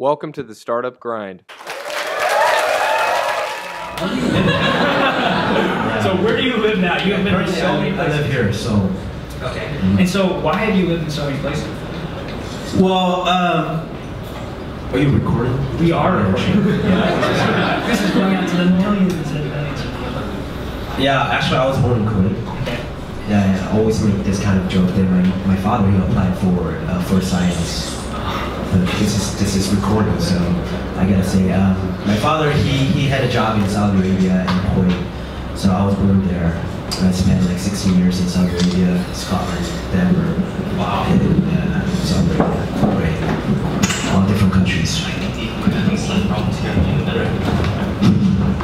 Welcome to the Startup Grind. So where do you live now? You have been in so many I, I live here, so. Okay. And so why have you lived in so many places? Well, um, are you recording? We are recording. this is going out to the millions and millions of people. Yeah, actually, I was born in Kuwait. Okay. Yeah, yeah, I always make this kind of joke that my, my father he applied for uh, for science. But this is this is recording, so I gotta say, um, my father he, he had a job in Saudi Arabia and Kuwait, so I was born there. I spent like 16 years in Saudi Arabia, Scotland, Denver, wow, and uh, Saudi Arabia, Kuwait, all different countries.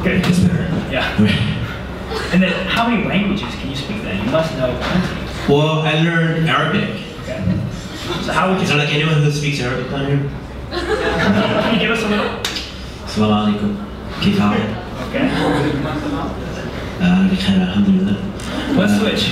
Good. Yeah. And then how many languages can you speak then? You must know plenty. Well, I learned Arabic. Okay. So how would you Is there like anyone who speaks Arabic down here? Can you give us a little? Assalamu alaikum. كيف حالك؟ Okay. أنا بخير الحمد لله. Let's switch.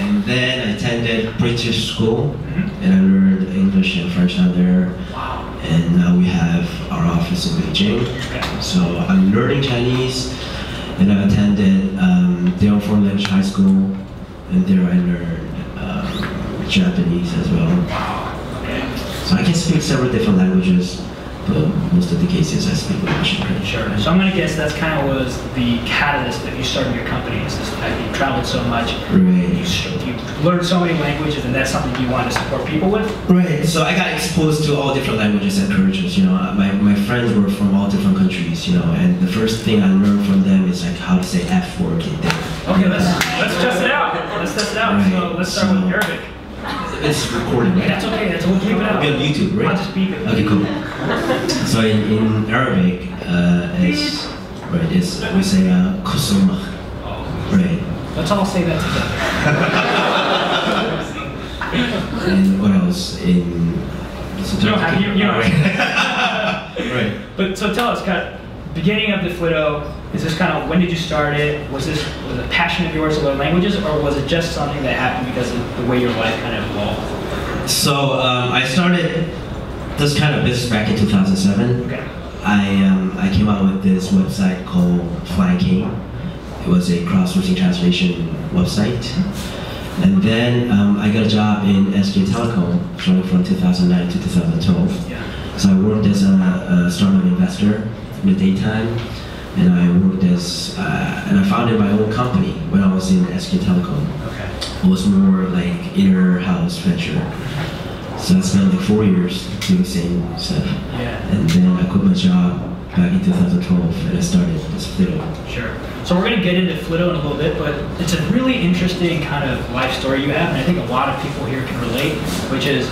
And then I attended British school Mhm. and I learned English and French out there. Wow. And now we have our office in Beijing. Okay. So I'm learning Chinese and I attended um, Dale Foreign Language High School and there I learned Japanese as well. So I can speak several different languages, but most of the cases I speak French. Sure. So I'm gonna guess that's kind of was the catalyst that you started your company. Is this fact you traveled so much, you, Right. sh- you learned so many languages, and that's something you want to support people with. Right. So I got exposed to all different languages and cultures. You know, uh, my, my friends were from all different countries. You know, and the first thing I learned from them is like how to say F word in there. Okay, let's let's test it out. Let's test it out. So let's start with Arabic. It's recorded, right? That's okay. That's we'll keep it out. It'll be on YouTube, right? I'll just beep it. Okay, cool. So in, in Arabic, uh, it's right. It's we say uh. Right. Let's all say that together. And what else in? You don't have you, you don't Right. But so tell us, of, beginning of the Flitto, is this kind of when did you start it? Was this was it a passion of yours to learn languages, or was it just something that happened because of the way your life kind of evolved? So um, I started this kind of business back in 2007. Okay. I um, I came out with this website called Flying FlyKing. It was a crowd-sourcing translation website. And then um, I got a job in SK Telecom from 2009 to 2012. Yeah. So I worked as a, a startup investor in the daytime, and I worked as uh, and I founded my own company when I was in SK Telecom. Okay. It was more like inner house venture. So I spent like four years doing the same stuff. Yeah. And then I quit my job back in 2012 and I started this Flitto. Sure. So we're going to get into Flitto in a little bit, but it's a really interesting kind of life story you have, and I think a lot of people here can relate, which is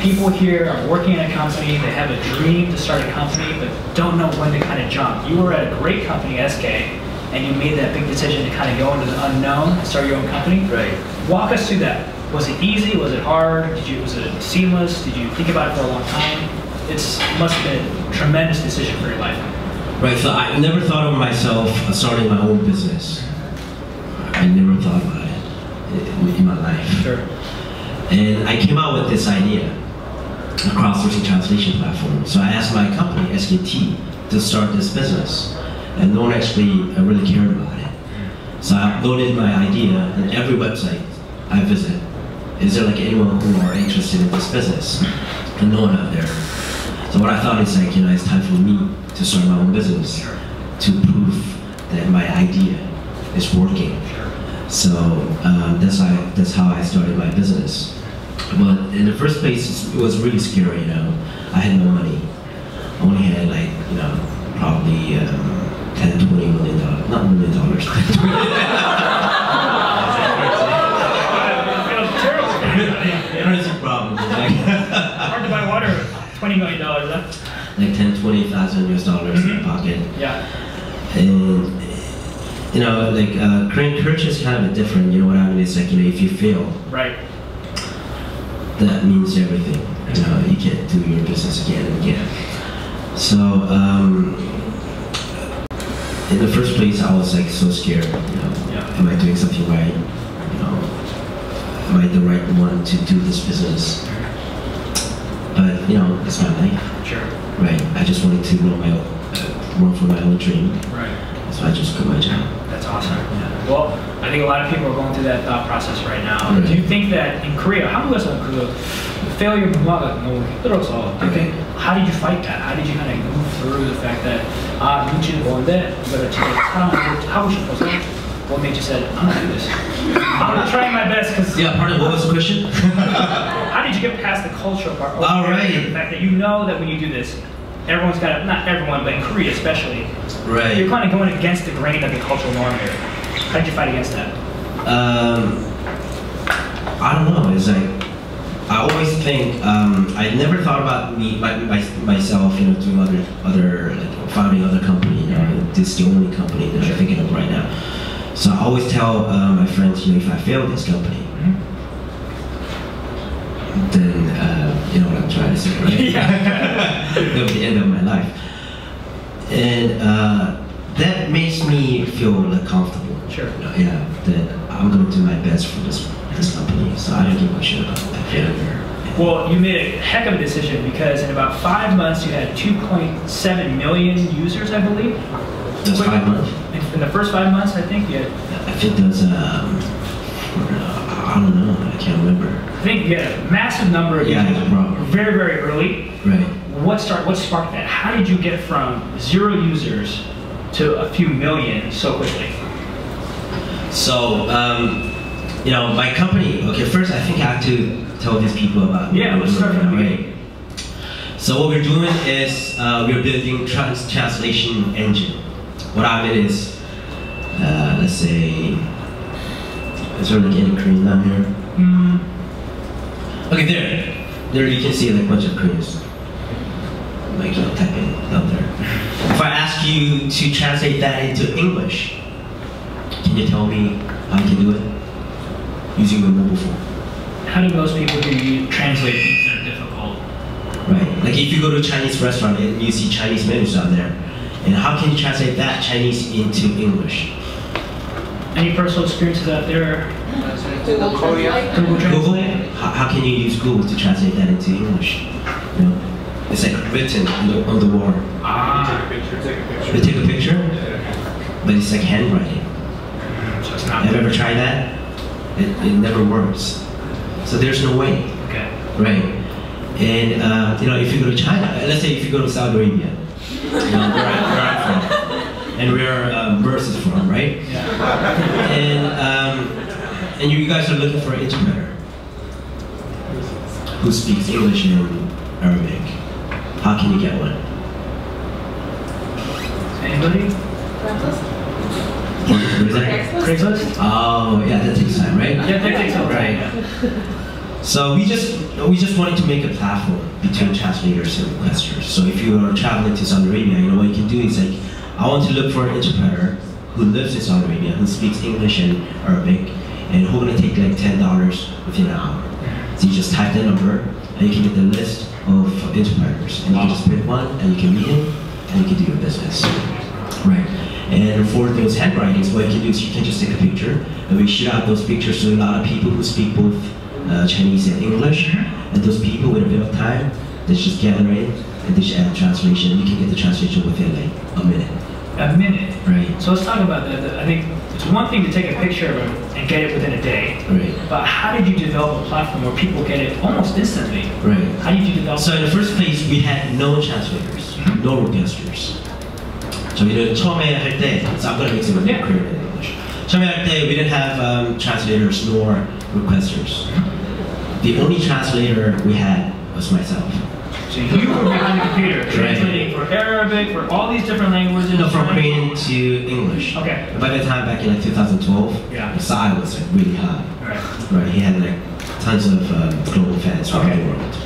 people here are working in a company, they have a dream to start a company, but don't know when to kind of jump. You were at a great company, SK, and you made that big decision to kind of go into the unknown and start your own company. Right. Walk us through that. Was it easy? Was it hard? Did you was it seamless? Did you think about it for a long time? It's must have been a tremendous decision for your life. Right, so I never thought of myself starting my own business. I never thought about it in, in my life. Sure. And I came out with this idea, a crowd-sourcing translation platform. So I asked my company, SKT, to start this business. And no one actually uh, really cared about it. So I uploaded my idea and every website I visit, is there like anyone who are interested in this business? And no one out there. So what I thought is like, you know, it's time for me to start my own business to prove that my idea is working. So um, that's I, that's how I started my business. But in the first place, it was really scary. You know, I had no money. I only had like you know probably um, 10, 20 million dollars, not million dollars. Currency. Like, Hard to buy water. Twenty million dollars, huh? like 10, 20,000 US dollars in the pocket. Yeah. And you know, like uh, Korean courage is kind of different. You know what I mean? It's like you know, if you fail, Right. That means everything. You know, you can't do your business again and again. So, um, in the first place, I was like so scared. You know, Yeah. am I doing something right? You know, am I the right one to do this business? but you know, it's my life, Sure. right? I just wanted to run my own, uh, run for my own dream, Right. so I just quit my job. That's awesome. Well, I think a lot of people are going through that thought process right now. Right. Do you think that in Korea, 한국에서 그 failure 문화가 너무 힘들어서 Okay. how did you fight that? How did you kind of move through the fact that 아 눈치는 보는데 이거를 진짜 사랑하고 하고 싶어서 what made you said I'm gonna do this. I'm trying my best because Yeah, pardon, what was the question? how did you get past the cultural part? or All right. The fact that you know that when you do this, everyone's got to, not everyone, but in Korea especially, right. you're kind of going against the grain of the cultural norm here. How did you fight against that? Um, I don't know. It's like I always think um, I never thought about me my, my, myself, you know, doing other other like founding other company. You know, this is the only company that I'm thinking of right now. So I always tell uh, my friends, you know, if I fail this company, then uh, you know what I'm trying to say, right? Yeah. That'll be the end of my life. And uh, that makes me feel like comfortable. Sure. You know, yeah, that I'm gonna do my best for this this company. So I don't give a shit about that failure. Well, you made a heck of a decision because in about five months you had 2.7 million users, I believe. Just five months. In, the first five months, I think you had, I think that's um, I don't know. I can't remember. I think you had a massive number of Yeah, users. Very, very early. Right. What start? What sparked that? How did you get from zero users to a few million so quickly? So, um, you know, my company, okay, first I think I have to tell these people about Yeah, let's start from the beginning. So what we're doing is uh, we're building trans translation engine. What I mean is, uh, let's say, is there like any Korean down here? Mm, Okay, there. There you can see like a bunch of Koreans. Like you know, typing down there. If I ask you to translate that into English, can you tell me how you can do it? Using your mobile phone. how do most people hear you translate things that are difficult? Right. Like if you go to a Chinese restaurant and you see Chinese menus on there, and how can you translate that Chinese into English? Any personal experiences out there? Google Translate. Google Google? Translate? How, how can you use Google to translate that into English? You know? It's like written on the, on the wall. Ah, You take a picture, but it's like handwriting. So not. Have you ever tried that? It, it never works. So there's no way, Okay. right? And uh, you know, if you go to China, let's say if you go to Saudi Arabia, you know, where, I, where I'm from, and where um, Merce is from, right? Yeah. And um, and you guys are looking for an interpreter who speaks English and Arabic. How can you get one? Anybody? What is that? Craigslist? Oh, yeah, that takes time, right? Yeah, that takes time. Right. So we just we just wanted to make a platform between translators and requesters. So if you are traveling to Saudi Arabia, you know what you can do is like, I want to look for an interpreter who lives in Saudi Arabia, who speaks English and Arabic, and who gonna take like ten dollars within an hour. So you just type the number, and you can get the list of interpreters, and you can just pick one, and you can meet him, and you can do your business. Right. And for those handwritings, what you can do is you can just take a picture, and we shoot out those pictures to a lot of people who speak both uh, Chinese and English. And those people with a bit of time, they just gather in and they just add translation. You can get the translation within like a minute. A minute. Right. So let's talk about that. I think it's one thing to take a picture of it and get it within a day. Right. But how did you develop a platform where people get it almost instantly? Right. How did you develop So in the first place, we had no translators, no requesters. 저희는 처음에 할 때, so I'm gonna mix it with Yeah. Korean and English. 처음에 할 때, we didn't have um, translators nor requesters. The only translator we had was myself. So you were behind the computer translating for Arabic, for all these different languages. No, from Chinese. Korean to English. Okay. By the time back in like 2012, Yeah. Sai was like really hot. Right. Right, he had like tons of um, global fans around Okay. the world.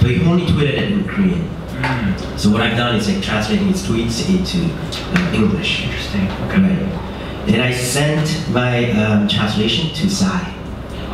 But he only tweeted it in Korean. Mm, So what I've done is like translating his tweets into uh, English. interesting. Okay. Right. And I sent my um, translation to Psy like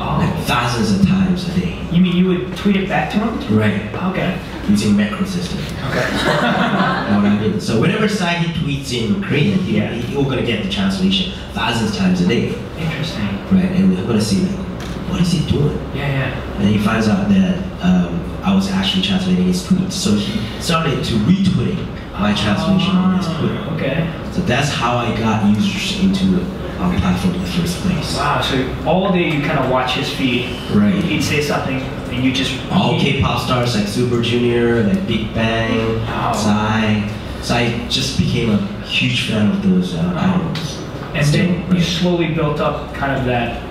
Oh. thousands of times a day. You mean you would tweet it back to him? Right. Okay. Using macro system. Okay. what I mean? So whenever Psy he tweets in Korean, he, Yeah. he, you're gonna get the translation thousands of times a day. Interesting. Right, and I'm gonna see like what is he doing? Yeah, yeah. And he finds out that um, I was actually translating his tweets. So he started to retweeting my translation on his Twitter. Oh, Okay. So that's how I got users into our platform in the first place. Wow. So all day you kind of watch his feed. Right. He'd say something, and you just All K-pop stars like Super Junior, like Big Bang, Wow. Psy. So I just became a huge fan of those uh, idols. And then you right. slowly built up kind of that.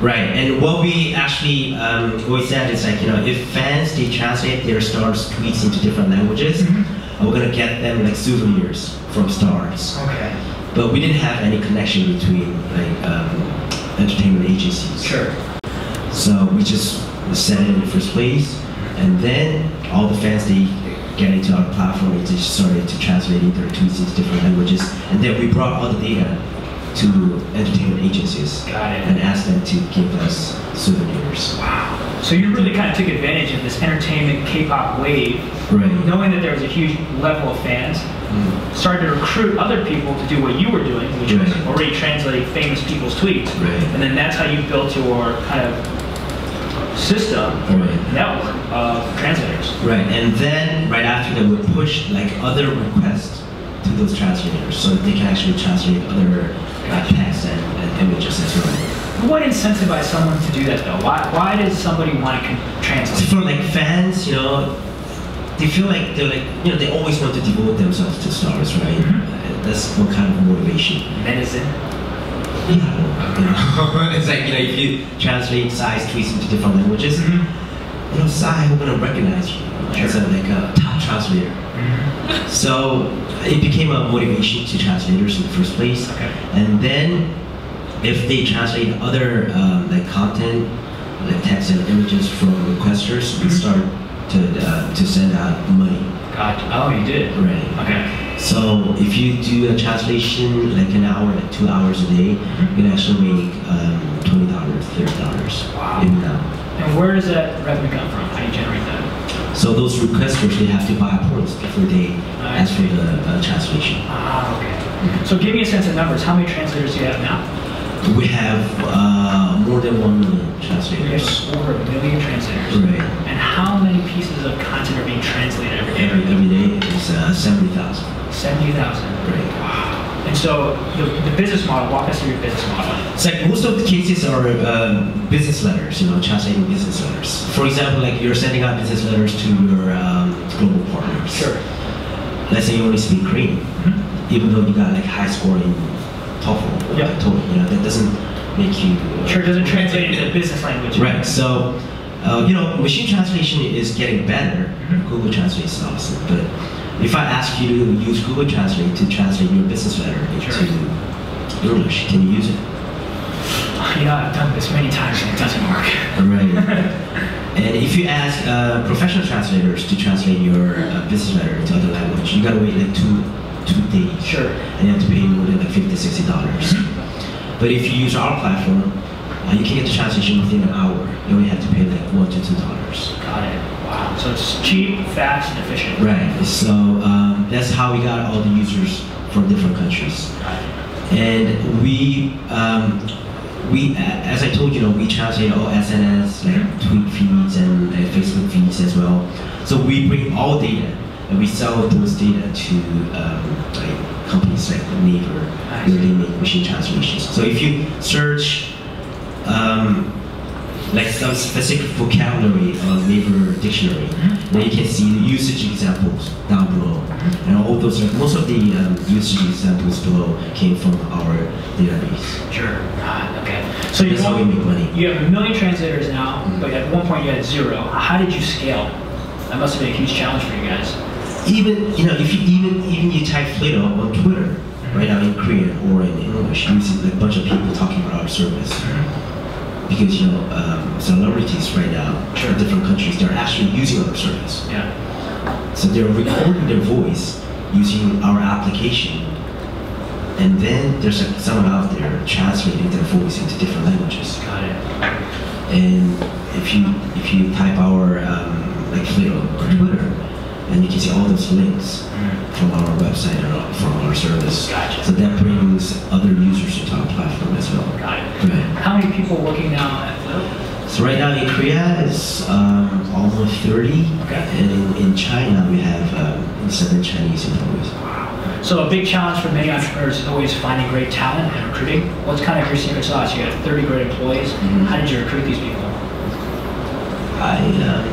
Right, and what we actually um, always said is like, you know, if fans, they translate their stars' tweets into different languages, Mm-hmm. uh, we're gonna get them like souvenirs from stars. Okay. But we didn't have any connection between like um, entertainment agencies. Sure. So we just set it in the first place, and then all the fans they get into our platform, they just started to translate their tweets into different languages, and then we brought all the data to entertainment agencies Got it. and asked them to give us souvenirs. Wow. So you really kind of took advantage of this entertainment K-pop wave, Right. knowing that there was a huge level of fans. Mm. Started to recruit other people to do what you were doing, which was already translating famous people's tweets. Right. And then that's how you built your kind of system, Right. network of translators. Right, and then right after that, we pushed like other requests to those translators so that they can actually translate other text and, and images as well. What incentivized someone to do that though? Why, why does somebody want to translate? for like fans, you know, they feel like they're like, you know, they always want to devote themselves to stars, right? Mhm. Uh, That's one kind of motivation. Medicine. Yeah. You know, it's like, you know, if you translate Psy's tweets into different languages, Mhm. you know, Psy will gonna recognize you as a, like a top translator. Mm-hmm. So it became a motivation to translators in the first place. Okay. And then if they translate other um, like content, like text and images from requesters, we Mhm. start to uh, to send out money. Gotcha. Oh, you did. Right. Okay. So if you do a translation like an hour, like two hours a day, you can actually make um, twenty dollars, thirty dollars. Wow. In an hour. And where does that revenue come from? How do you generate that? So those requesters they have to buy points before they ask for the uh, translation. Ah, okay. So give me a sense of numbers. How many translators do you have now? We have uh, more than one million We have translators. over a million translators. Right. And how many pieces of content are being translated every day? Every every day is uh, seventy thousand. 70,000. Right. Wow. And so the, the business model, walk us through your business model. It's like most of the cases are um, business letters, you know, translating business letters. For example, like you're sending out business letters to your um, global partners. Sure. Let's say you only speak Korean, Mhm. even though you got like high score in TOEFL or Yeah. TOEIC, you know, that doesn't make you. uh, Sure, it doesn't translate into business language. Right. So, uh, you know, machine translation is getting better. Mhm. Google Translate is awesome, but if I ask you to use Google Translate to translate your business letter into Sure. English, can you use it? Yeah, I've done this many times and it doesn't work. Right. and if you ask uh, professional translators to translate your uh, business letter to other language, you gotta wait like two two days. Sure. And you have to pay more than like 50 dollars. But if you use our platform, uh, you can get the translation within an hour. You only have to pay like one to two dollars. Got it. So it's cheap, fast, and efficient. Right. So um, that's how we got all the users from different countries. And we, um, we, as I told you, know, we translate all SNS, like tweet feeds and uh, Facebook feeds as well. So we bring all data and we sell those data to um, like companies like Naver, where they make machine translations. So if you search um, like some specific vocabulary on Naver dictionary, then you can see the usage examples down below. And all those, like most of the um, usage examples below came from our database. Sure. God, okay. So That's how we make money. You have a million translators now, Mhm. but at one point you had zero. How did you scale? That must have been a huge challenge for you guys. Even you know, if you even even you type Flitto on Twitter right now in Korean or in English, you see a bunch of people talking about our service. Because you know, um, celebrities right now Sure. in different countries, they're actually using our service. Yeah. So they're recording their voice using our application. And then there's like someone out there translating their voice into different languages. Got it. And if you if you type our um, like or Twitter, and you can see all those links from our website or service. Gotcha. So that brings other users into our platform as well. Got it. Right. How many people working now at Flitto? So right now in Korea it's um, almost 30, Okay. and in, in China we have um, seven Chinese employees. So a big challenge for many entrepreneurs is always finding great talent and recruiting. What's kind of your secret sauce? You have 30 great employees. Mhm. How did you recruit these people? I um,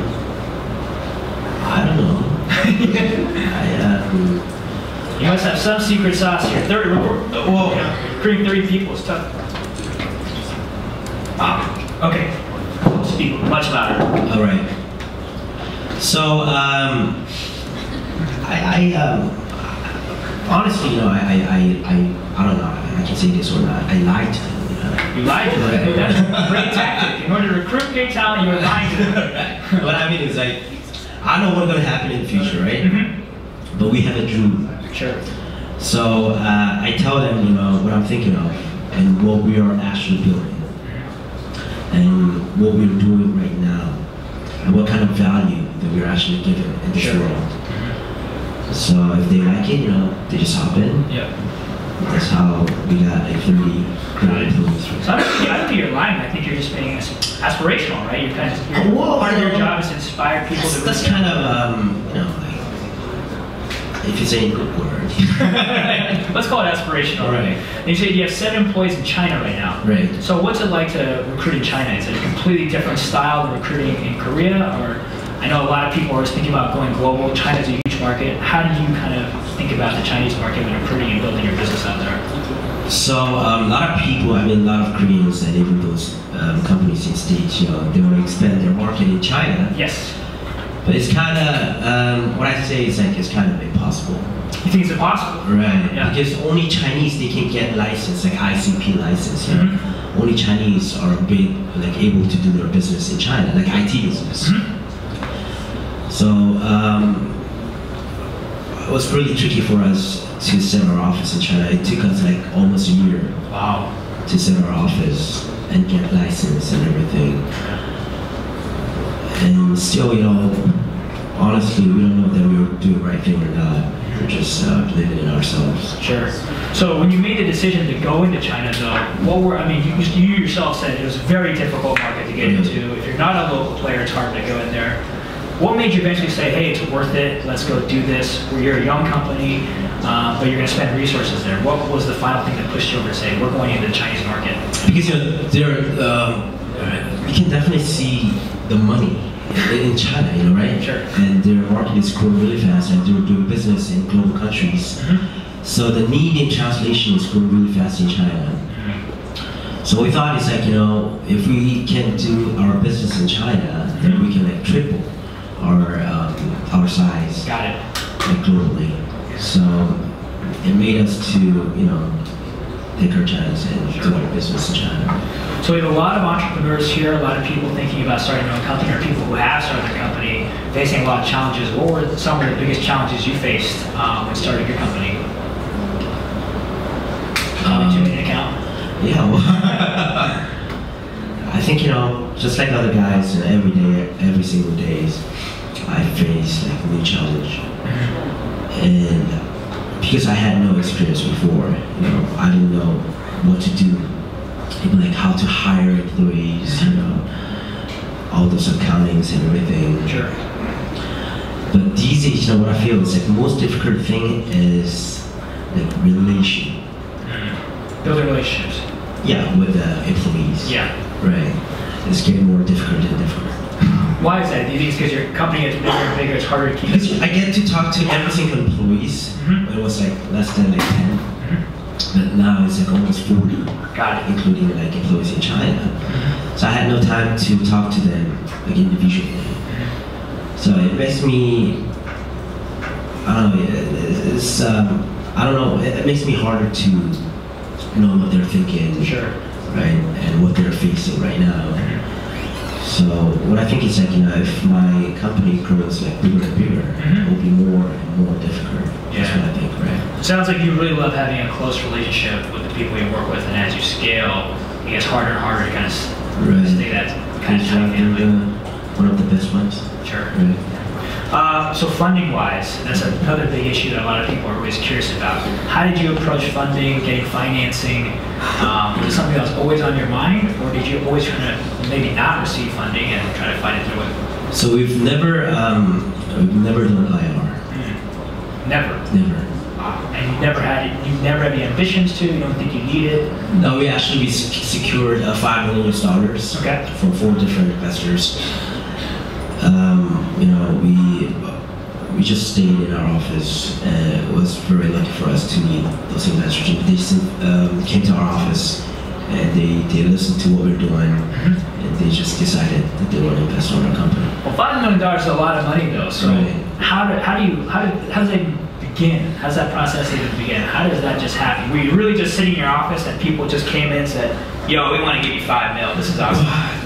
I don't know. I um, You must have some secret sauce here. 30, whoa, recruiting 30 people is tough. Ah, okay. Speak much louder. all right. So um, I, I um, honestly, you know, I, I, I, I, don't know. I can say this or not. I lied to them. You know? You lied to them. Right. That's a great tactic. In order to recruit great talent, you were lying to them. what I mean is like, I know what's gonna happen in the future, right? Mhm. But we have a dream. Sure. So uh, I tell them, you know, what I'm thinking of and what we are actually building, and what we're doing right now, and what kind of value that we're actually giving in this Sure. world. So if they like it, you know, they just hop in. Yep. That's how we got like 30 great employees. So I don't, think, I don't think you're lying. I think you're just being aspirational, right? You're kind of you're, Well, part of your job is to inspire people That's, to. that's kind of, um, you know, if you say a good word. Let's call it aspirational, right? Right. And you said you have seven employees in China right now. Right. So what's it like to recruit in China? Is it a completely different style than recruiting in Korea? Or I know a lot of people are thinking about going global. China's a huge market. How do you kind of think about the Chinese market when recruiting and building your business out there? So um, a lot of people, I mean, a lot of Koreans and even those um, companies in stage, you know, they want to expand their market in China. Yes. But it's kind of, um, what I say is like, it's kind of impossible. You think it's impossible? Right. Yeah. Because only Chinese, they can get license, like ICP license, you know. Mhm. Only Chinese are big, like able to do their business in China, like IT business. Mm-hmm. So um, it was really tricky for us to set our office in China. It took us like almost a year Wow. to set our office and get license and everything. And still, you know, honestly, we don't know that we were doing the right thing or not. We're just uh, believing in ourselves. Sure. So when you made the decision to go into China, though, what were I mean? You, you yourself said it was a very difficult market to get Mhm. into. If you're not a local player, it's hard to go in there. What made you eventually say, "Hey, it's worth it. Let's go do this"? Where you're a young company, uh, but you're going to spend resources there. What was the final thing that pushed you over to say, "We're going into the Chinese market"? Because you know, there, um, you can definitely see the money in in China, you know, right? Sure. And their market is growing really fast, and they're doing business in global countries. So the need in translation is growing really fast in China. So we thought it's like, you know, if we can do our business in China, then we can like triple our um, our size Got it. like globally. So it made us to, you know, chance and do our business in China. So we have a lot of entrepreneurs here, a lot of people thinking about starting their own company, or people who have started their company, facing a lot of challenges. What were some of the biggest challenges you faced um, when starting your company? Having too many account. Yeah, well, I think, you know, just like other guys, uh, every day, every single days, I face like a new challenge. And because I had no experience before, you know, I didn't know what to do. Even like how to hire employees, you know, all those accountings and everything. Sure. But these days, you know, what I feel is like the most difficult thing is like relation. Hmm. Building relationships. Yeah, with the employees. Yeah. Right. It's getting more difficult and difficult. Why is that? Do you think it's because your company gets bigger and bigger, it's harder to keep Because I get to talk to every single employees. Mhm. It was like less than like 10. But now it's like almost 40, Got it. including like employees in China. So I had no time to talk to them like individually. So it makes me, I don't know, it- it's, um, I don't know, it, it makes me harder to know what they're thinking. Sure. right? And what they're facing right now. So what I think is like, you know, if my company grows like bigger and bigger, Mhm. it will be more and more difficult. That's Yeah. what I think, right? Sounds like you really love having a close relationship with the people you work with, and as you scale, it gets harder and harder to kind of Right. stay that kind of tight family. one of the best ones, Sure. right? Uh, so funding wise, that's another big issue that a lot of people are always curious about. How did you approach funding, getting financing? Um, was it something that was always on your mind, or did you always try to maybe not receive funding and try to fight it through it? So we've never, um, we've never done IR. Never. Never. Uh, and you never had it, you never had the ambitions to, you don't think you need it? No, we actually we secured uh, five million dollars Okay. from four different investors. Um, you know, we we just stayed in our office. Uh, it was very lucky for us to meet those investors. They um, came to our office and they, they listened to what we're doing and they just decided that they want to invest in our company. Well, five million dollars is a lot of money, though. So Right. how do how do you how do how does it begin? How does that process even begin? How does that just happen? Were you really just sitting in your office and people just came in and said, "Yo, we want to give you five mil. This is awesome."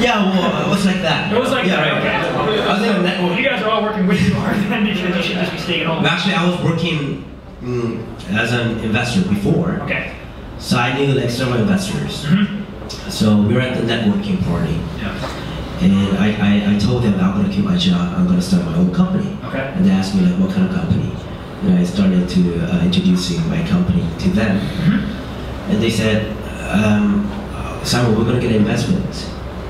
Yeah, well, it was like that. It was like yeah, that. right. Okay. I was in a network. You guys are all working way too hard then because you should just be staying at home. Actually, I was working mm, as an investor before. Okay. So I knew like several investors. Mhm. So we were at the networking party, Yeah. and I, I, I told them I'm gonna keep my job. I'm gonna start my own company. Okay. And they asked me like, what kind of company? And I started to uh, introducing my company to them, Mhm. and they said, um, Simon, we're gonna get investment.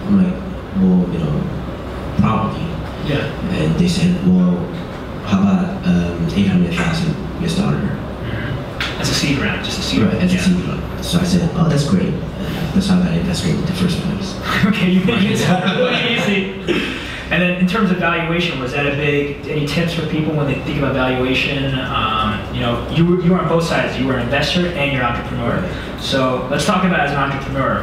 I'm like, well, you know, probably. Yeah. And they said, well, how about um, 800,000 US dollar? That's a seed round, just a seed Right, round. as a seed fund. So I said, oh, that's great. That's how I got investment in the first place. okay, you made it easy. And then in terms of valuation, was that a big, any tips for people when they think about valuation? Um, you know, you were, you were on both sides. You were an investor and you're an entrepreneur. So let's talk about as an entrepreneur.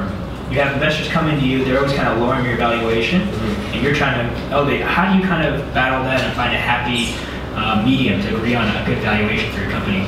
You have investors coming to you, they're always kind of lowering your valuation, and you're trying to elevate. How do you kind of battle that and find a happy uh, medium to agree on a good valuation for your company?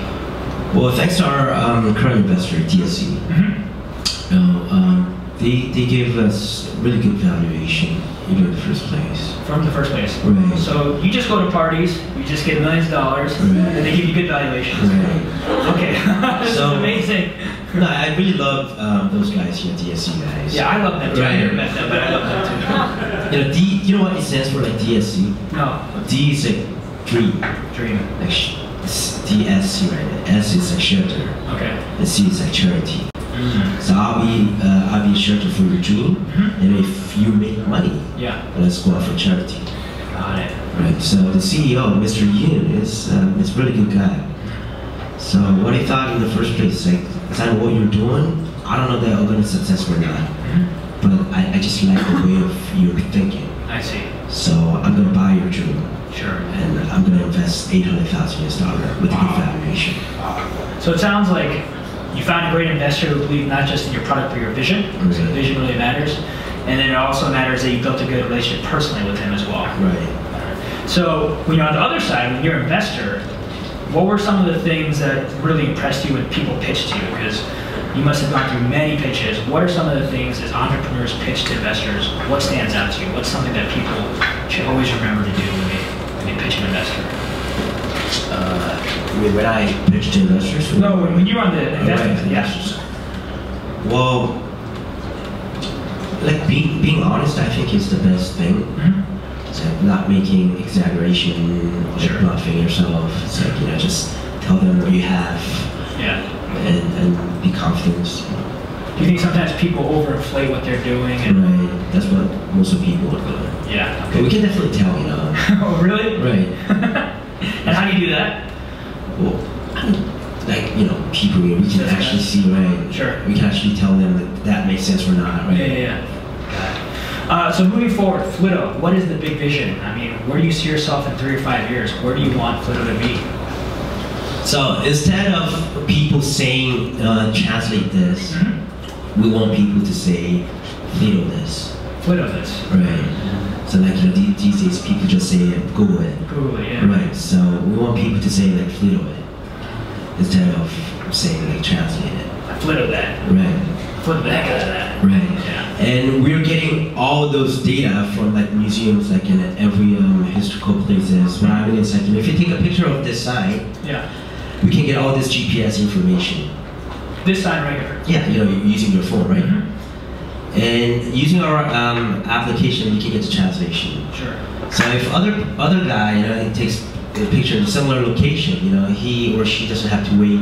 Well, thanks to our um, current investor, DSC, Mhm. you know, um, they, they gave us really good valuation even in the first place. From the first place. Right. So you just go to parties, you just get millions of dollars, Right. and they give you good valuations. Right. Okay, this So- is amazing. No, I really love um, those guys here, DSC guys. Yeah, I love them too. I Right. never met them, but I love them too. You know, D, you know what it stands for, like DSC? No, D is like dream, dream. like sh- DSC, right? S is like shelter, Okay. and C is like charity. Mm. So I'll be, uh, I'll be a shelter for your dream, Mhm. and if you make money, Yeah, let's go out for charity. got it. Right. So the CEO, Mr. Yin, is um, is a really good guy. So what I thought in the first place, like, Simon, what you're doing, I don't know that I'm gonna successful or not, but I, I just like the way of your thinking. I see. So I'm gonna buy your dream, Sure. and I'm gonna invest 800,000 US dollar with a good Wow. So it sounds like you found a great investor who believed not just in your product but your vision. So Right. vision really matters, and then it also matters that you built a good relationship personally with him as well. Right. So when you're on the other side, when you're an investor, what were some of the things that really impressed you when people pitched to you? Because you must have gone through many pitches. What are some of the things as entrepreneurs pitch to investors? What stands out to you? What's something that people should always remember to do when they, when they pitch an investor? Uh, I mean, when I pitch to investors. No, when when you're on the Right, investment, yeah. Well, like being being honest, I think is the best thing. Mhm. It's like not making exaggeration, like Sure. bluffing yourself. It's like, you know, just tell them what you have Yeah. and, and be confident. Do you think sometimes people overinflate what they're doing? And, Right. That's what most of people are doing. yeah. But we can definitely tell, you know. oh, really? Right. and how do you do that? Well, like, you know, people, we can That's actually right. see, right? Sure. We can actually tell them that that makes sense or not, right? Yeah, yeah, yeah. Uh, so moving forward, Flitto, what is the big vision? I mean, where do you see yourself in three or five years? Where do you want Flitto to be? So instead of people saying, uh, translate this, Mhm. we want people to say, feel this. Flitto this. Right. So like, you know, these, days people just say, Google it. Google it, yeah. Right. So we want people to say like, feel it. Instead of saying like, translate it. Flitto that. Right. Heck out of that. Right. Yeah. And we're getting all those data from like museums, like in every um, historical places. When I'm in it's like, if you take a picture of this sign, Yeah. we can get all this GPS information. This sign right here. Yeah, you know, using your phone, right? Mhm. And using our um, application, we can get the translation. Sure. So if other other guy, you know, he takes a picture in a similar location, you know, he or she doesn't have to wait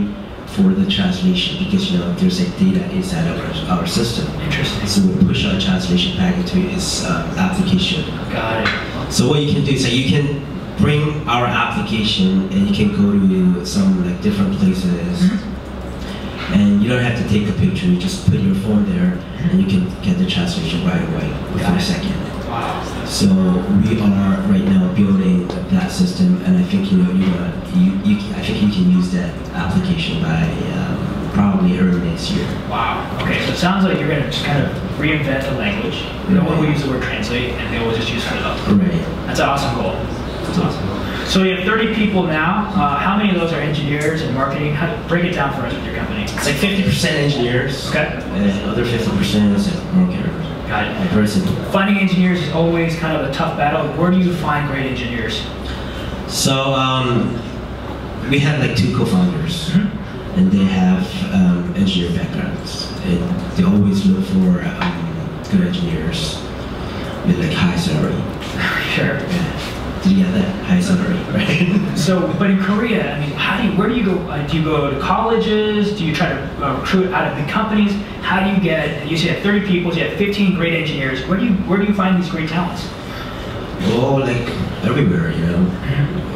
for the translation because you know there's like data inside of our, our system. Interesting. So we push our translation packet to its uh, application. Got it. So what you can do is that you can bring our application and you can go to some like different places. And you don't have to take a picture, you just put your phone there and you can get the translation right away within a second. Wow. So we are right now building that system, and I think you know you know you, you I think you can use that application by um, probably early next year. Wow. Okay, so it sounds like you're gonna just kind of reinvent the language. No one will use the word translate, and they will just use Flitto. Right. That's an awesome goal. That's awesome. So you have 30 people now. Uh, how many of those are engineers and marketing? How, break it down for us with your company. It's like 50% engineers, Okay. and other 50% is marketers. Got Like it. very. Finding engineers is always kind of a tough battle. Where do you find great engineers? So um, we have like two co-founders, Mhm. and they have um, engineer backgrounds, and they always look for um, good engineers with like high salary. Sure. Yeah. Get that high salary, right? So, but in Korea, I mean, how do you, where do you go? Uh, do you go to colleges? Do you try to uh, recruit out of big companies? How do you get? You said you have 30 people, so you have 15 great engineers. Where do you where do you find these great talents? Oh, like everywhere, you know.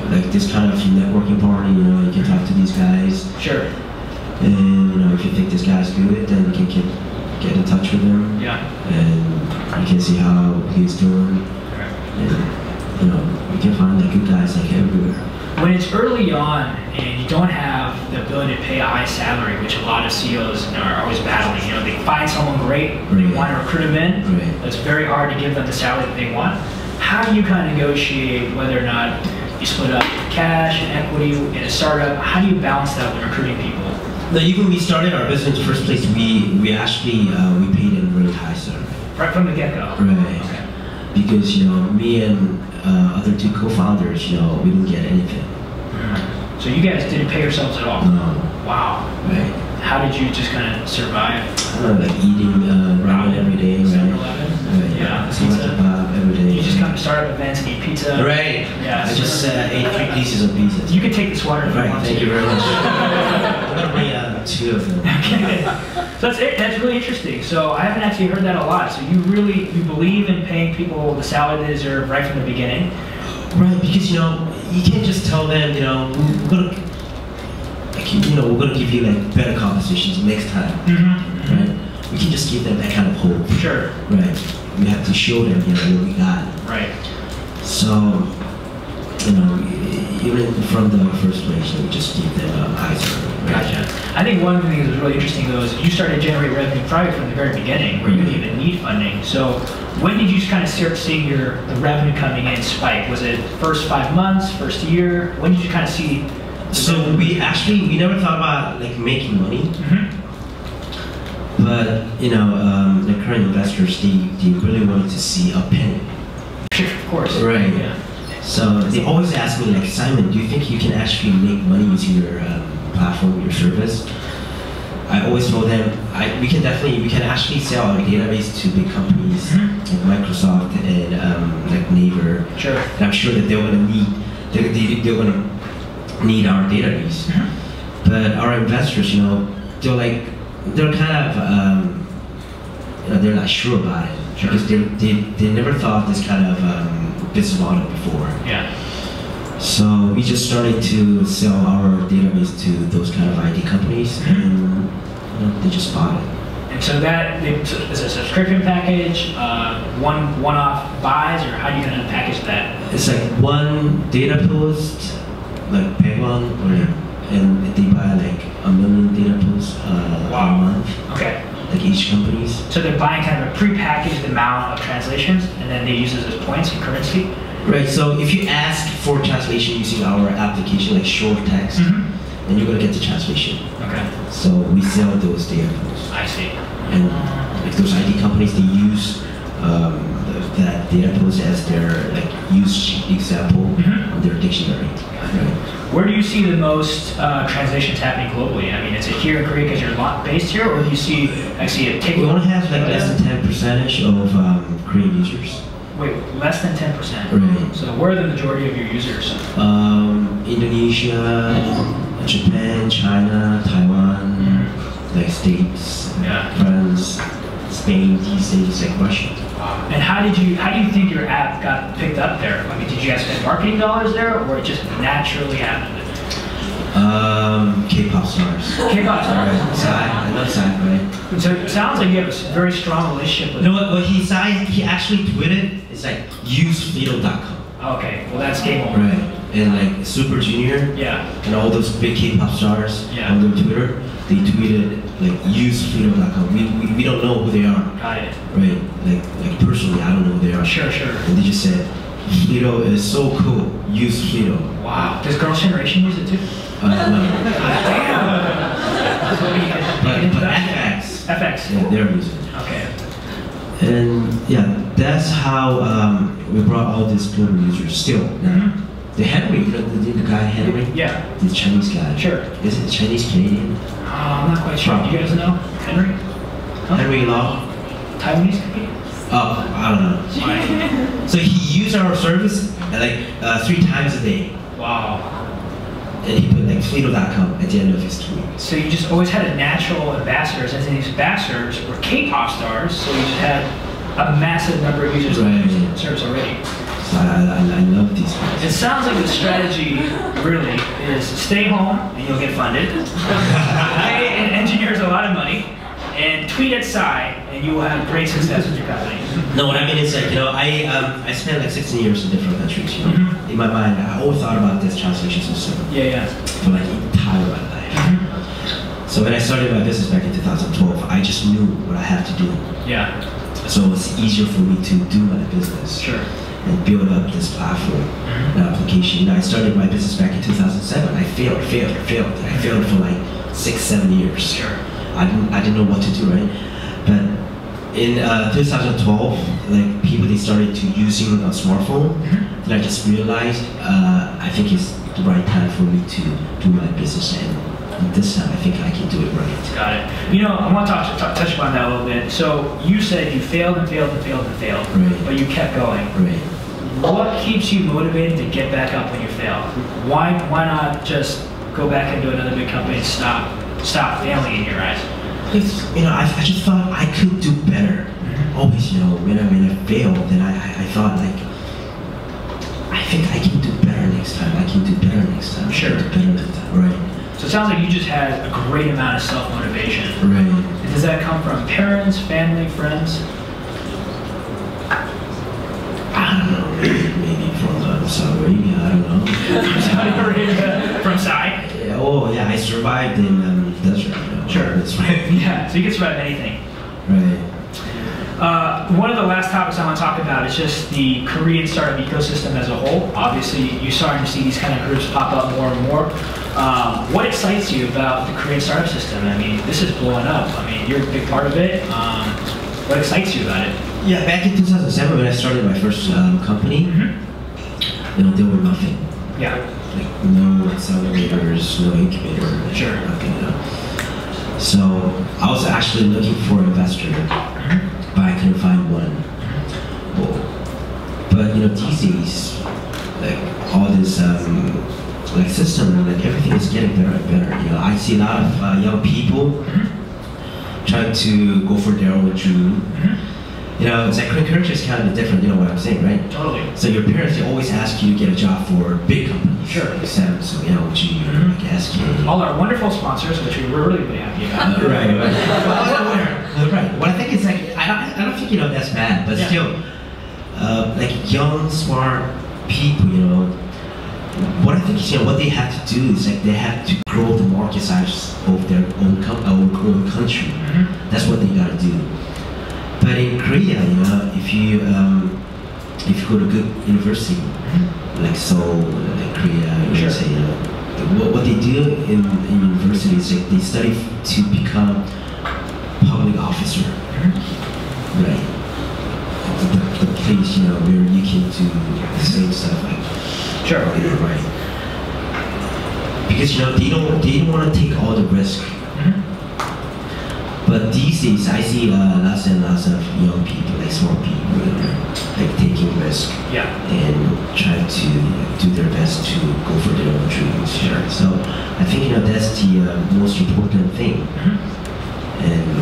Like this kind of networking party, you know, you can talk to these guys, Sure. and you know, if you think this guy's good, then you can get get in touch with him, Yeah. and you can see how he's doing, and you know, you can find like good guys like everywhere. When it's early on and you don't have the ability to pay a high salary, which a lot of CEOs are always battling, you know, they find someone great, they want to recruit them in, Right. it's very hard to give them the salary that they want. How do you kind of negotiate whether or not you split up cash and equity in a startup? How do you balance that when recruiting people? No, even when we started our business in the first place, we we actually uh, we paid him really high salary. Right from the get-go? Right. Okay. Because you know, me and uh, other two co-founders, you know, we didn't get anything. So you guys didn't pay yourselves at all? No, Wow. right. How did you just kind of survive? I don't know, like eating uh, ramen every day, right? 7-Eleven? Right. Yeah, So startup events and eat pizza? Right. Yeah. I just uh, ate three pieces of pizza. You can take this water if you Right. want Thank to. you very much. I'm gonna bring out two of them. Okay. So that's it. That's really interesting. So I haven't actually heard that a lot. So you really you believe in paying people the salary they deserve right from the beginning. Right, because you know you can't just tell them, you know, we're gonna, like, you know, we're gonna give you like better compensations next time, Mm-hmm. right? We can just give them that kind of hope, Sure. right? We have to show them, you know, what we got. Right. So, you know, even from the first place, you know, just give them salary. right? Gotcha. I think one of the things that was really interesting though is you started to generate revenue probably from the very beginning where you didn't even need funding. So when did you kind of start seeing your the revenue coming in spike? Was it first five months, first year? When did you kind of see? So we actually we never thought about like making money, Mhm. But you know, um, the current investors they, they really want to see a penny. Sure, of course. Right. Yeah. So they always ask me like, Simon, do you think you can actually make money using your um, platform, your service? I always told them, I, we can definitely, we can actually sell our database to big companies Mhm. like Microsoft and um, like Naver. Sure. And I'm sure that they're gonna need, they're, they, they're gonna need our database. Mhm. But our investors, you know, they're like, they're kind of, um, you know, they're not sure about it Sure. because they, they, they never thought this kind of um, business model before. Yeah. So we just started to sell our database to those kind of IT companies, and you know, they just bought it. And so that is a subscription package, uh, one one-off buys, or how do you kind of package that? It's like one data post, like pay one, or, and they buy like a million data posts uh, Wow. a month, Okay. like each companies. So they're buying kind of a pre-packaged amount of translations, and then they use it as points and currency. Right. So if you ask for translation using our application, like short text, Mhm. then you're gonna get the translation. Okay. So we sell those data posts. I see. and like those IT companies, they use um, that data post as their like use example Mhm. on their dictionary. Right. Where do you see the most uh, translations happening globally? I mean, is it here in Korea because you're lo- based here, or do you see actually it taking? We only have like less than ten percentage of um, Korean users. Wait, less than ten percent. Right. So where are the majority of your users? Um, Indonesia, Japan, China, Taiwan, like States, Yeah. France, Spain, these days, like Russia. And how did you how do you think your app got picked up there? I mean, did you guys spend marketing dollars there, or it just naturally happened? Um, K-pop stars. K-pop stars. Right. Psy, I love Psy, right? So it sounds like you have a very strong relationship with. Know what, what he Psy, he actually tweeted, it's like, use Flitto.com. Okay, well that's game over. Right. And like Super Junior Yeah. and all those big K-pop stars Yeah. on their Twitter, they tweeted like use Flitto.com. We, we, we don't know who they are. Got it. Right. Like like personally I don't know who they are. Sure, sure. And they just said, Flitto is so cool. Use Fido. Wow. Does Girls' Generation use it too? Uh, no. Damn. So we can- But, but. FX, FX. yeah, they're using it. Okay. And yeah, that's how um, we brought all these global users still. Mhm. The Henry, you know, the, the guy Henry? Yeah. The Chinese guy. Sure. Is it Chinese Canadian? Uh, I'm not quite sure. Do you guys know Henry? Huh? Henry Lau? Taiwanese be. Oh, I don't know. So he used our service uh, like uh, three times a day. Wow. And he put like Flitto.com at the end of his tweet. So you just always had a natural ambassadors, and these ambassadors were K-pop stars. So you just had a massive number of users on Right. the service already. I, I, I love these It sounds like the strategy really is stay home and you'll get funded, pay en- engineers a lot of money, and tweet at Psy and you will have great success with your company. No, what I mean is like, you know, I um, I spent like 16 years in different countries, you know. Mhm. In my mind, I always thought about this translation system Yeah, yeah. for like entire my life. So when I started my business back in 2012, I just knew what I had to do. Yeah, So it's easier for me to do my business sure. And build up this platform Mhm. and application. You know, I started my business back in 2007. I failed, failed, failed. I failed for like six, seven years. Sure. I didn't, I didn't know what to do, right? But in uh, 2012, like people they started to using a smartphone, Mhm. then I just realized uh, I think it's the right time for me to do my business, and this time I think I can do it right. Got it. You know, I want to touch, touch touch upon that a little bit. So you said you failed and failed and failed and failed, Right. but you kept going. Right. What keeps you motivated to get back up when you fail? Why why not just go back into another big company and stop stop failing in your eyes? Because, you know, I, I just thought I could do better. Mm-hmm. Always, you know, when I, when I failed, then I, I, I thought like, I think I can do better next time. I can do better next time. I can Sure. do better next time. Right. So it sounds like you just had a great amount of self motivation. Right. Does that come from parents, family, friends? I don't know. Maybe from uh, Saudi Arabia. I don't know. Saudi Arabia, from Sai? Yeah, oh yeah, I survived in um, desert. You know, Sure. That's right. Yeah, so you can survive anything. Right. Uh, one of the last topics I want to talk about is just the Korean startup ecosystem as a whole. Obviously, you're starting to see these kind of groups pop up more and more. Um, what excites you about the Korean startup system? I mean, this is blowing up. I mean, you're a big part of it. Um, what excites you about it? Yeah, back in 2007 when I started my first um, company, Mm-hmm. you know, there were nothing. Yeah. like no accelerators, no incubator, Sure. nothing. You know. So I was actually looking for an investor, but I couldn't find one. Well, but you know these days, like all this um, like system, like everything is getting better and better. You know, I see a lot of uh, young people trying to go for their own dream. You know, it's like culture is kind of different. You know what I'm saying, right? Totally. So your parents they always ask you to get a job for big companies. Sure. Like Samsung, LG, Mhm. like SK. All our wonderful sponsors, which we were really, really happy about. Uh, right, right. well, right. What I think is like I don't, I don't think you know that's bad, but Yeah. still, uh, like young, smart people, you know, what I think is you know what they have to do is like they have to grow the market size of their own com- own, own country. Mhm. That's what they gotta do. But in Korea, you know, if you um, if you go to good university, like Seoul, like Korea, Sure. know, you know, what, what they do in, in university is like they study to become public officer, right? The, the place, you know, where you can do the same stuff like Sure. you know, right? Because you know they don't they don't want to take all the risk. But these days, I see uh, lots and lots of young people, like small people, like taking risk Yeah. and trying to do their best to go for their own dreams. Sure. So I think you know that's the uh, most important thing. Mhm.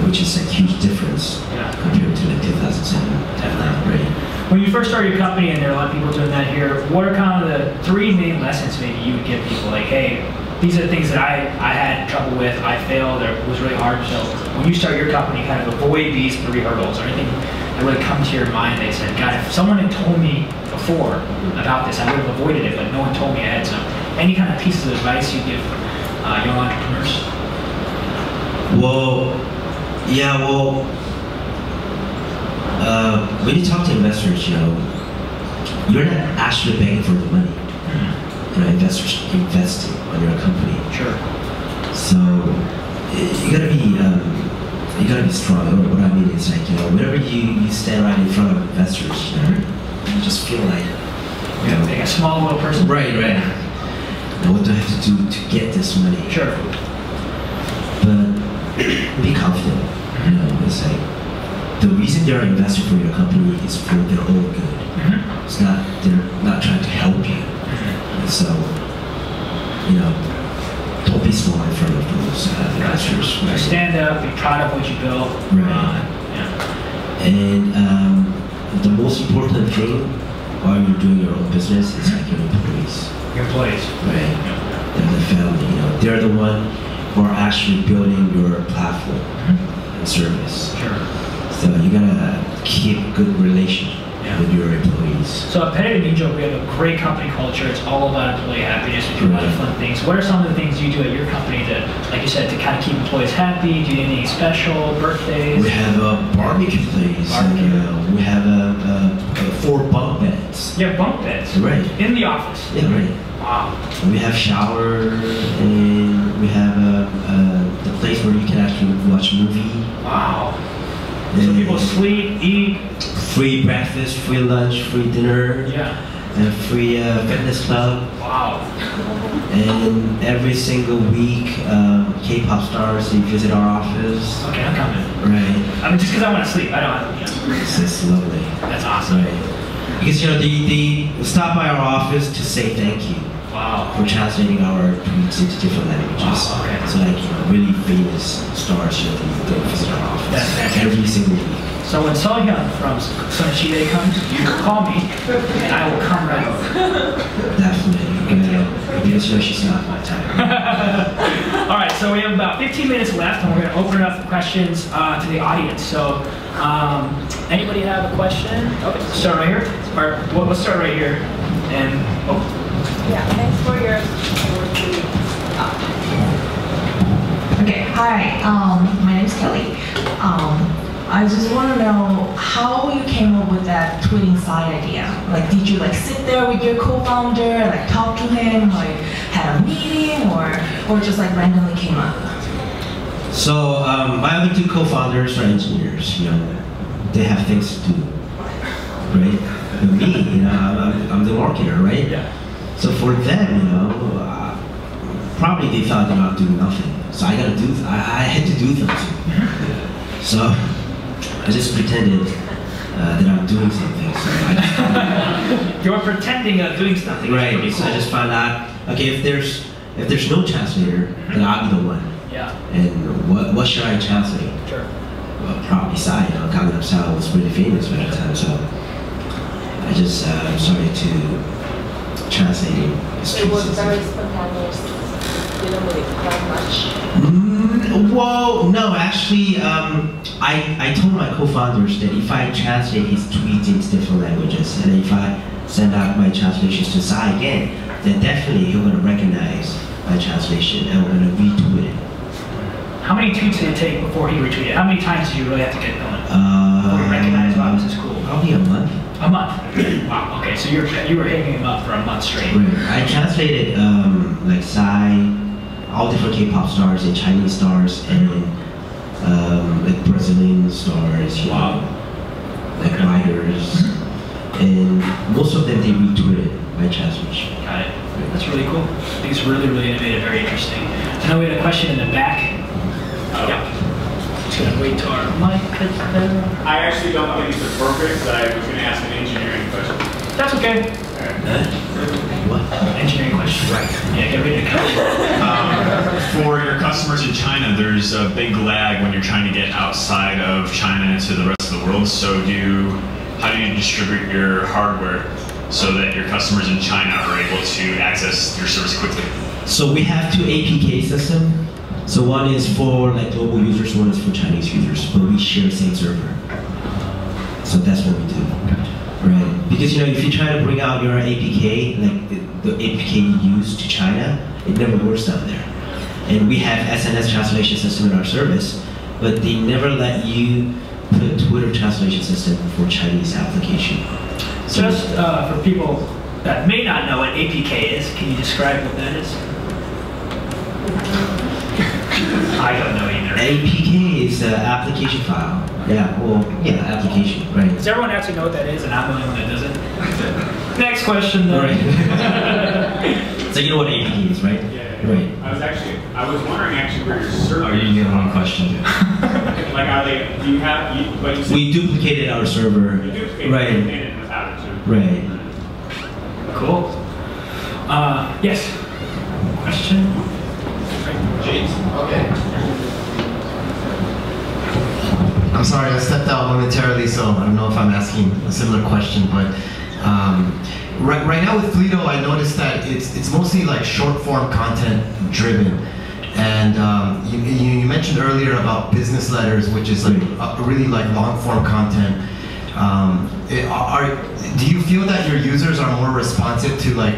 which is a huge difference Yeah. compared to like 2007. Definitely. Right. When you first started your company, and there are a lot of people doing that here, what are kind of the three main lessons maybe you would give people? Like, hey, these are the things that I, I had trouble with, I failed, or it was really hard. So when you start your company, kind of avoid these three hurdles. Or anything that would come to your mind They said, God, if someone had told me before about this, I would have avoided it, but no one told me ahead. So any kind of pieces of advice you give uh, young entrepreneurs? Well, yeah, well, uh, when you talk to investors, you know, you're not actually begging for the money. You know, investors investing on your company. Sure. So y- you gotta be, um, you gotta be strong. What I mean is like, you know, whenever you, you stand right in front of investors, you know, you just feel like, you know, Like a small little person. right, right. Now what do I have to do to get this money? Sure. but be confident. You know, it's like the reason they're investing for your company is for their own good. Mhm. It's not they're not trying to help you. So, you know, don't be small in front of those uh, investors. right? Stand up, be proud of what you built. Right. Uh, yeah. And um, the most important thing while you're doing your own business is like your employees, Your employees. right? They're the family. You know, they're the one who are actually building your platform and service. Sure. So you gotta keep good relation Yeah. with your employees. So at Pettit and Joe, we have a great company culture. It's all about employee happiness. We do a lot of fun things. What are some of the things you do at your company to, like you said, to kind of keep employees happy? Do you do anything special? Birthdays? We have a barbecue place. Barbecue. And, uh, we have a, a, a four bunk beds. You have bunk beds Right. in the office. Yeah, right. Wow. We have shower and we have a, a the place where you can actually watch movie. Wow. So people sleep, eat. Free breakfast, free lunch, free dinner, Yeah. and free uh, fitness club. Wow. And every single week, um, K-pop stars they visit our office. Okay, I'm coming. Right. I mean, just because I want to sleep. I don't. You know, It's, it's lovely. that's awesome. Right. Because you know they, they stop by our office to say thank you Wow. for translating our tweets into different languages. Wow, okay. So like you know really famous stars you know they, they visit our office That's every single week. So when Seohyun from Sonachide comes, you can call me, and I will come right over. Definitely. Know, because she's not my type. All right, so we have about 15 minutes left, and we're going to open up questions uh, to the audience. So, um, anybody have a question? Okay, start right here. Or well, let's start right here. And oh, Yeah, thanks for your. Okay, hi, um, my name is Kelly. Um, I just want to know how you came up with that tweeting Psy idea. Like, did you like sit there with your co-founder, like talk to him, like had a meeting, or or just like randomly came up? So um, my other two co-founders are engineers. You know, they have things to do, right? But me, you know, I'm, I'm- I'm the marketer, right? yeah. So for them, you know, uh, probably they thought that I'm doing nothing. So I gotta do, I, I had to do something. So I just pretended uh, that I'm doing something. So I just, You're pretending of doing something. Right. So I just found out, okay, if there's if there's no translator, then I'll be the one. Yeah, And what what should I translate? sure. Well, probably Psy. You know, Gangnam Style was really famous by that time. So I just uh, started to translating. It was very spontaneous. Didn't really plan much. Mm, well, no, actually, um, I, I told my co-founders that if I translate his tweets into different languages, and if I send out my translations to Psy again, then definitely he's gonna recognize my translation and we're gonna retweet it. How many tweets did it take before he retweeted? How many times did you really have to get going? Uh, Before he recognized, wow, this is cool. Probably a month. A month. Wow. Okay, so you're you were hanging him up for a month straight. I translated um, like Psy, all different K-pop stars and Chinese stars and um, like Brazilian stars, you Wow. know, like writers, and most of them they retweeted my translation. Got it. That's really cool. I think it's really, really innovative, very interesting. I know we had a question in the back. Yeah. Just gonna wait till our mic gets there. I actually don't think it's appropriate, but I was going to ask an engineering question. That's okay. What? Engineering question. Right. Yeah, get ready to go. Um, for your customers in China, there's a big lag when you're trying to get outside of China to the rest of the world. So do you, how do you distribute your hardware so that your customers in China are able to access your service quickly? So we have two APK system. So one is for like global users, one is for Chinese users, but we share the same server. So that's what we do. Right. Because you know, if you try to bring out your APK, like the, the APK you use to China, it never works down there. And we have SNS translation system in our service, but they never let you put Twitter translation system for Chinese application. So Just uh, for people that may not know what APK is, can you describe what that is? I don't know either. APK is the application file. Yeah, well, yeah, application, right. Does everyone actually know what that is, and I'm the only one that doesn't? Next question, though. Right. so you know what APK is, right? Yeah. Right. I was actually, I was wondering actually where your servers. Oh, you get one question. Like, are they, do you have, you, but you said. We duplicated our server. You duplicate Right. it without it too. Right. Cool. Uh, yes. Question? James. Okay. I'm sorry, I stepped out momentarily, so I don't know if I'm asking a similar question, but um, right, right now with Flitto, I noticed that it's it's mostly like short form content driven. And um, you, you, mentioned earlier about business letters, which is like uh, really like long form content. Um, it- are, do you feel that your users are more responsive to like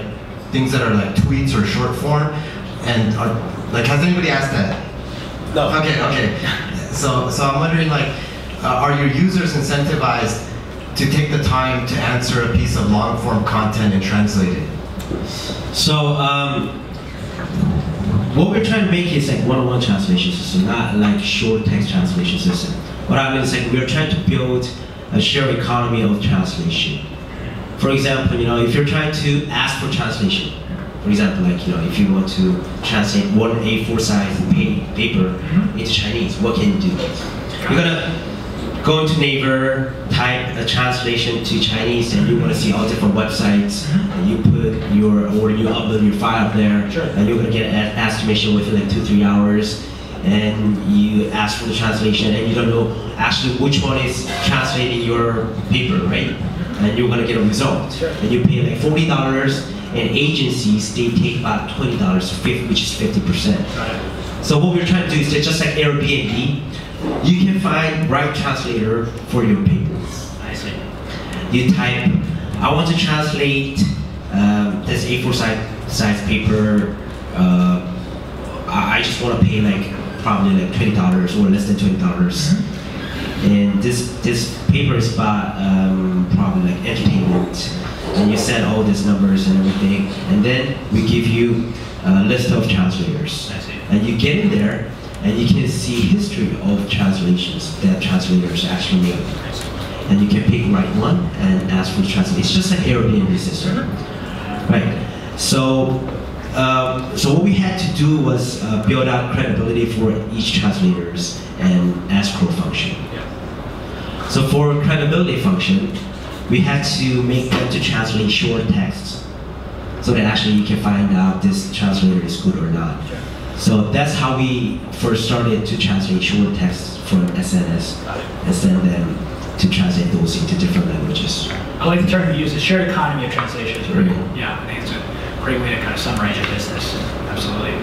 things that are like tweets or short form? And are, like, has anybody asked that? No. Okay, okay. So, so I'm wondering, like, uh, are your users incentivized to take the time to answer a piece of long form content and translate it? So um, what we're trying to make is like one-on-one translation system, not like short text translation system. What I mean is like we're trying to build a shared economy of translation. For example, you know, if you're trying to ask for translation, for example, like you know, if you want to translate one A4 size paper into Chinese, what can you do? You're gonna go to Naver, type a translation to Chinese, and you want to see all different websites, and you put your or you upload your file up there, Sure. and you're gonna get an estimation within like two three hours, and you ask for the translation, and you don't know actually which one is translating your paper, right? And you're gonna get a result, Sure. and you pay like forty dollars, and agencies they take about twenty dollars, which is fifty percent. Got it. So what we're trying to do is just like Airbnb, you can find right translator for your papers. I see. You type, I want to translate um, this A4 size, size paper. Uh, I I just want to pay like probably like twenty dollars or less than twenty dollars. And this this paper is about um, probably like entertainment. And you set all these numbers and everything, and then we give you a list of translators. I see. And you get in there, and you can see history of translations that translators actually made. And you can pick right one and ask for the translation. It's just like Airbnb system, right? So, um, so what we had to do was uh, build out credibility for each translators and escrow function. So for credibility function, we had to make them to translate short texts, so that actually you can find out this translator is good or not. So that's how we first started to translate short texts from SNS and send them to translate those into different languages. I like the term you use, the shared economy of translation. It's really Right. cool. Yeah, I think it's a great way to kind of summarize your business. Absolutely.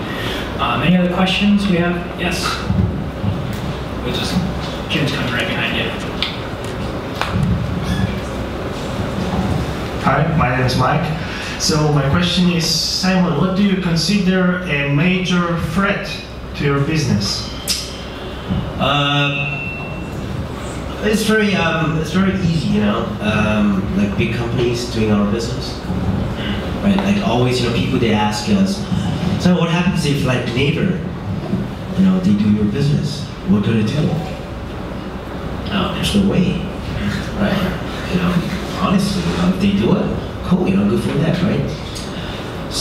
Um, any other questions we have? Yes. We'll just, Jim's coming right behind you. Hi, my name is Mike. So my question is, Simon, what do you consider a major threat to your business? Uh, it's very um, it's very easy, you know. Um, like big companies doing our business, right? Like always, you know, people they ask us, so what happens if like Naver, you know, they do your business? What gonna do? Oh, there's no way, right? You know, honestly, you know, if they do it, cool, you know, good for them, right?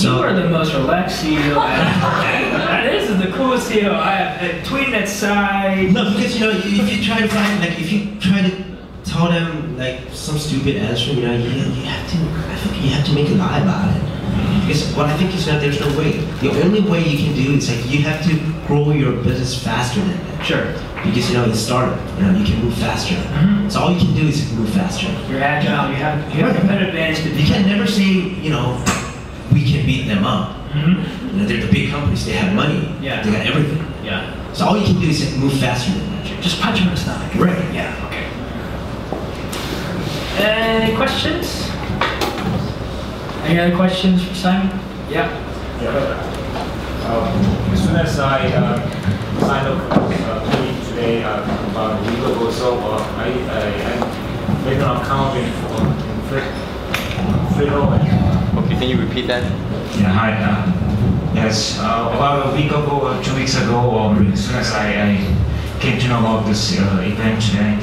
you are the most relaxed CEO I have. that is the coolest CEO I have. Tweeting at Psy. No, because you know, if you try to find like, if you try to tell them like some stupid answer, you know, you, you have to, I think you have to make a lie about it. Because what I think is that there's no way. The only way you can do is like you have to grow your business faster than that. Sure. Because you know it's startup, you know you can move faster. Mhm. So all you can do is move faster. You're agile. You have you have a competitive advantage to You can never say you know we can beat them up. hmm You know, they're the big companies. They have money. Yeah. They got everything. Yeah. So all you can do is like, move faster than that. Just punch him in the stomach. Right. Yeah. Okay. Any questions? Any other questions for Simon? Yeah. Um, as soon as I uh, signed up uh, meeting today uh, about a week ago, so uh, I, I, I made an account in, uh, in Fri- Okay, can you repeat that? Yeah, hi. Uh, yes, uh, about a week ago, or two weeks ago, um, as soon as I, I came to know about this uh, event today,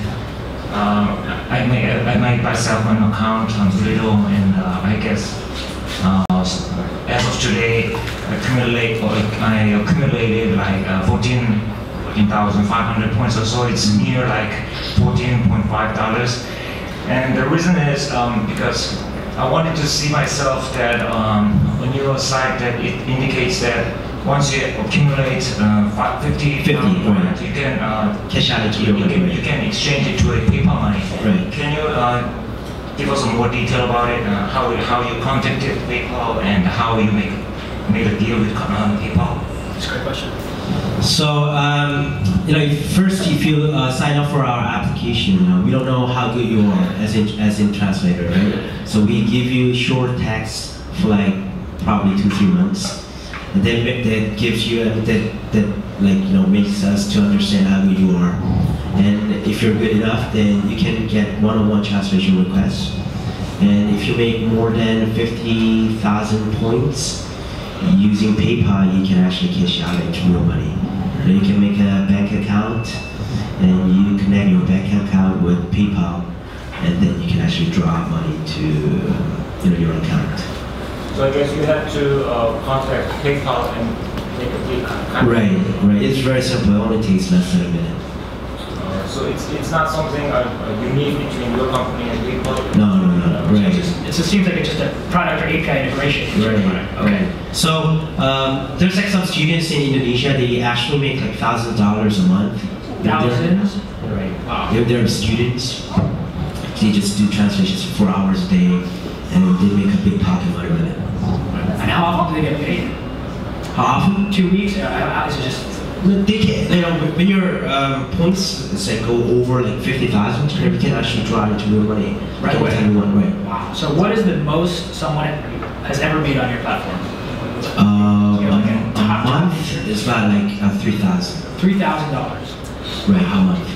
um, I made I made myself an account on Flitto, and uh, I guess uh, as of today, accumulate or I accumulated like uh, 14 14,500 points or so. It's near like 14.5 dollars. And the reason is um, because I wanted to see myself that um, on your site that it indicates that once you accumulate uh, 50, 50, um, right. you can uh, Cash out into you your can, you can exchange it to a PayPal money. Right. Can you uh, give us some more detail about it? Uh, how how you contacted PayPal and how you make made a deal with uh, PayPal? That's a great question. So, um, you know, first if you uh, sign up for our application, you know, we don't know how good you are as in, as in translator, right? So we give you short text for like probably two, three months. And then that gives you, uh, that, that like, you know, makes us to understand how good you are. And if you're good enough, then you can get one-on-one translation requests. And if you make more than 50,000 points, using PayPal, you can actually cash out into real money. You, can make a bank account, and you connect your bank account with PayPal, and then you can actually draw money to you know, your account. So I guess you have to uh, contact PayPal and make a kind Right, right. It's very simple. It only takes less than a minute. Uh, so it's it's not something uh, uh, unique between your company and PayPal. No, no, no. Right. It seems like it's just a product or API integration. Right, Okay. right. So um, there's like some students in Indonesia. They actually make like thousand dollars a month. Thousands? Right. Wow. They're, they're students. They just do translations for four hours a day, and they make a big pocket money with it. And how often do they get paid? How often? Two weeks? How is it just? They can, you know, when your um, points say go over like fifty thousand, you can actually draw into real money Right away. you want, right? Wow. So what is the most someone has ever made on your platform? Um, like a a month is about like uh, three thousand, Three thousand dollars. right? How much?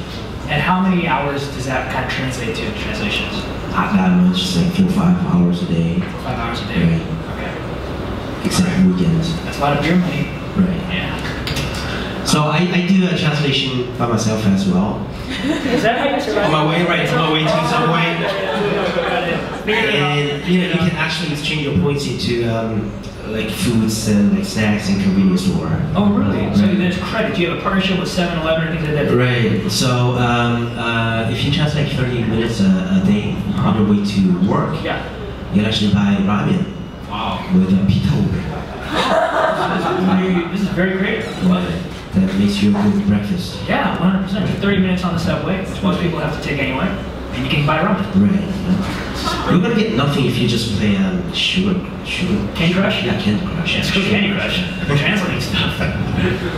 And how many hours does that kind of translate to in translations? Not that much, just like four five hours a day, Five hours a day. Right. Okay. except weekends, That's a lot of beer money. right? Yeah. So I, I do a translation by myself as well. Is that how you? On my way, right, on my way to Subway. And you know, you can actually exchange your points into um, like foods and like snacks and convenience store. Oh, really? So there's credit. Do you have a partnership with 7-Eleven or things like that? Right. So um, uh, if you translate 30 minutes a, a day on your way to work, Yeah. you can actually buy ramen Wow. with a pita ube. This is very great. I love it. That makes you a good breakfast. Yeah, 100%. 30 minutes on the subway, which most people have to take anyway, and you can buy ramen. Right. You're gonna get nothing if you just play um, sugar, sugar. Candy Crush? Yeah, Candy Crush. Let's go Candy Crush. We're translating stuff.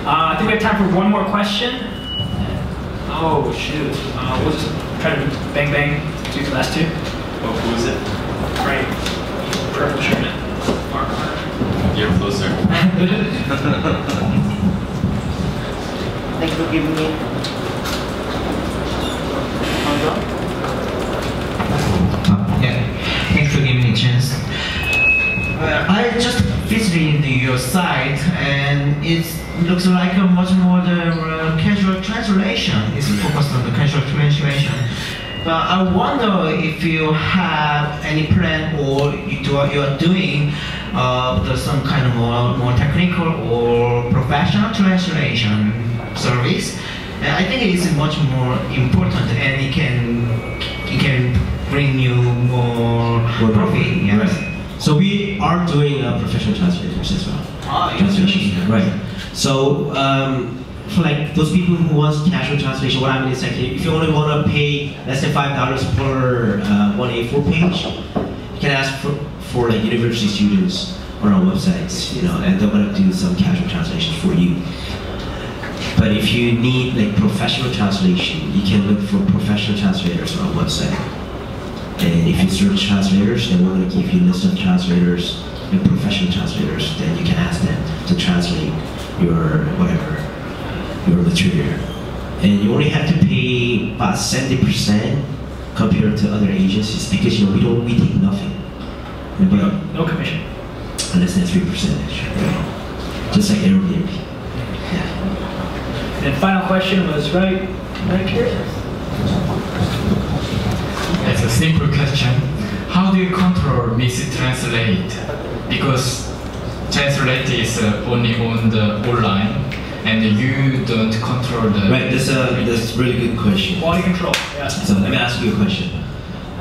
Uh, I think we have time for one more question. Oh, shoot. Uh, we'll just try to bang bang do the last two. Oh, who is it? Right. Purple shirt. Mark. You're closer. Thank you for giving me. Thumbs. Uh, yeah, thanks for giving me a chance. Uh, I just visited your site and it looks like a much more the uh, casual translation. It's focused on the casual translation. But I wonder if you have any plan or you do what you are doing uh, some kind of more, more technical or professional translation service. And I think it is much more important and it can it can bring you more More profit. Yes. Right. So we are doing uh, professional translators as well. Ah, you're Translation, right. So um, for like those people who want casual translation, what I mean is like if you only want to pay less than five dollars per uh, one A4 page, you can ask for, for like university students on our websites, you know, and they're gonna do some casual translations for you. But if you need like professional translation, you can look for professional translators on our website. And if you search translators, we're going to give you a list of translators and professional translators. Then you can ask them to translate your whatever, your material. And you only have to pay about 70% compared to other agencies because you know we don't we take nothing. No, But no commission. less than three percentage. Just like Airbnb. Yeah. And final question was right, right here. It's a simple question. How do you control mistranslate? Because translate is uh, only on the online, and you don't control the. Right, that's a that's a really good question. Quality control, yeah. So let me ask you a question.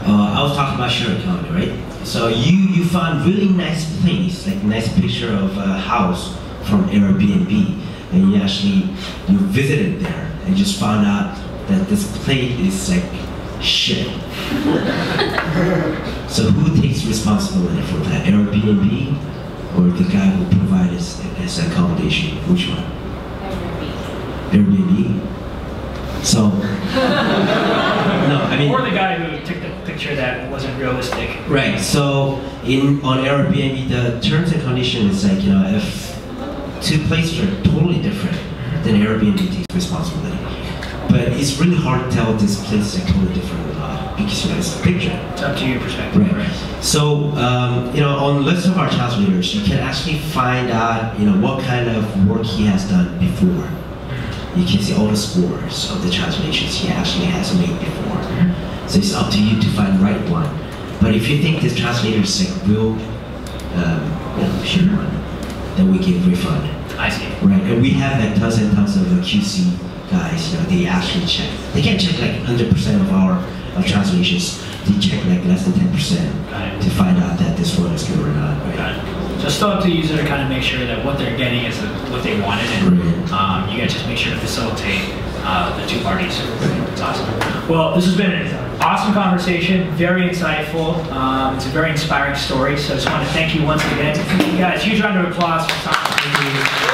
Uh, I was talking about shared economy, right? So you you found really nice place, like nice picture of a house from Airbnb, and you actually you visited there and just found out that this place is like shit. so who takes responsibility for that? Airbnb or the guy who provided us as accommodation? Which one? Airbnb. So no, I mean Or the guy who took the picture that wasn't realistic. Right. So in on Airbnb, the terms and conditions is like you know if two places are totally different, than Airbnb takes responsibility. But it's really hard to tell if this place is totally different or not because you know it's a picture. It's up to your perspective. Right. So um, you know on the list of our translators, you can actually find out you know what kind of work he has done before. You can see all the scores of the translations he actually has made before. So it's up to you to find the right one. But if you think this translator is like real, um, you know, shit one, then we give refund. I see. Right, and we have like tons and tons of QC guys, you know, they actually check. They can't check like 100% of our uh, translations. They check like less than 10% Got to find out that this one is good or not, right? So it's still up to the user to kind of make sure that what they're getting is what they wanted, and um, you guys just make sure to facilitate uh, the two parties. It's awesome. Well, this has been an awesome conversation, very insightful. Um, it's a very inspiring story. So I just want to thank you once again. You guys. Huge round of applause for Tom.